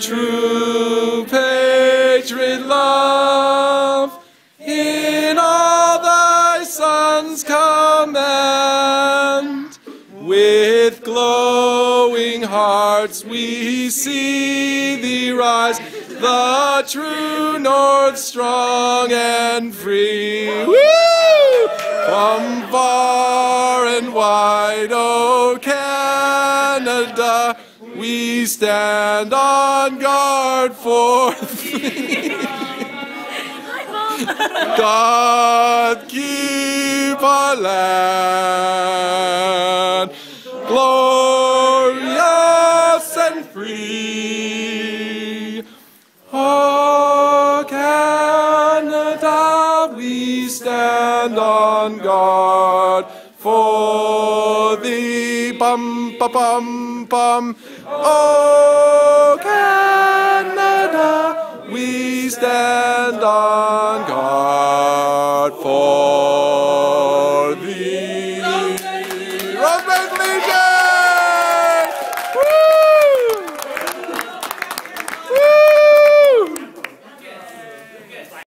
true patriot love. In all thy sons command, with glowing hearts we see thee rise, the true north strong and free. Woo! From far and wide, O Canada, we stand on guard for thee. God keep our land glorious and free. Oh, Canada, we stand on guard for thee. Bum, ba, bum, bum. Oh, Canada, we stand on guard.